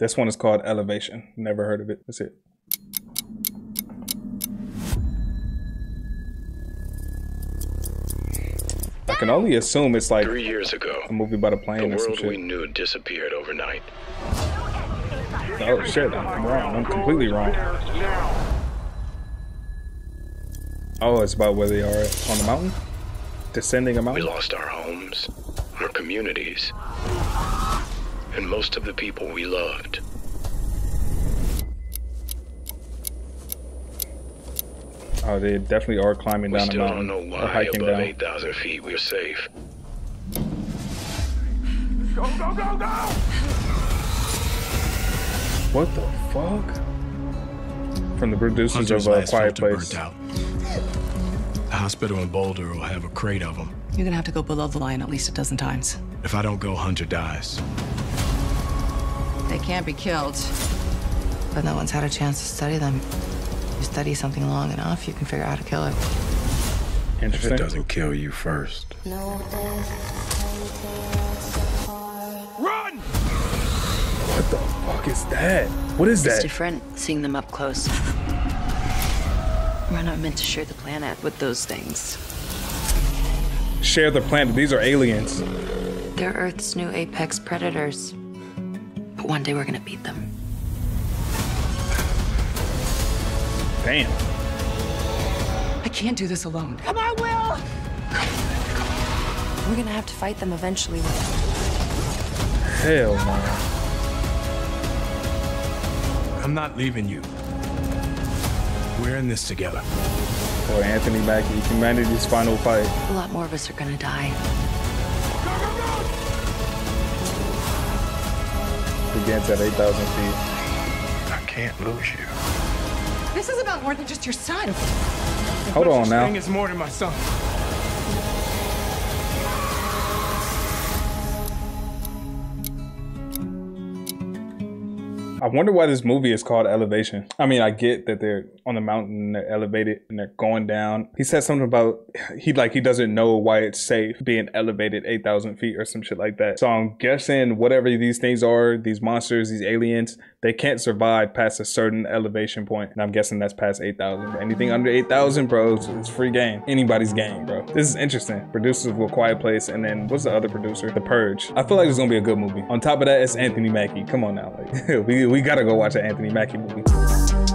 This one is called Elevation. Never heard of it. That's it. I can only assume it's like Three years ago, a movie about a the plane or some world we knew disappeared overnight. Oh shit, I'm wrong. I'm completely wrong. Oh, it's about where they are on the mountain? Descending a mountain. We lost our homes, our communities, and most of the people we loved. Oh, they definitely are climbing we down still a mountain. don't know why. Above down. 8,000 feet, we're safe. Go, go, go, go! What the fuck? From the producers Hunter's of uh, last Quiet filter Place. burnt out. The hospital in Boulder will have a crate of them. You're gonna have to go below the line at least a dozen times. If I don't go, Hunter dies. They can't be killed. But no one's had a chance to study them. You study something long enough, you can figure out how to kill it. If it doesn't kill you first. Run! What the fuck is that? What is that? It's that? different seeing them up close. We're not meant to share the planet with those things. Share the planet. These are aliens. They're Earth's new apex predators. But one day we're gonna beat them. Damn. I can't do this alone. Come on, Will! We're gonna have to fight them eventually. Hell no. I'm not leaving you. We're in this together. Boy, Anthony Mackie, humanity's final fight. A lot more of us are gonna die. Begins at 8,000 feet. I can't lose you. This is about more than just your son. Hold on now. Thing is more than my son. I wonder why this movie is called Elevation. I mean, I get that they're on the mountain, they're elevated, and they're going down. He said something about he like he doesn't know why it's safe being elevated eight thousand feet or some shit like that. So I'm guessing whatever these things are, these monsters, these aliens, they can't survive past a certain elevation point, and I'm guessing that's past eight thousand. Anything under eight thousand, bro, it's, free game. Anybody's game, bro. This is interesting. Producers will Quiet Place, and then what's the other producer? The Purge. I feel like it's gonna be a good movie. On top of that, it's Anthony Mackie. Come on now, like we we gotta go watch an Anthony Mackie movie.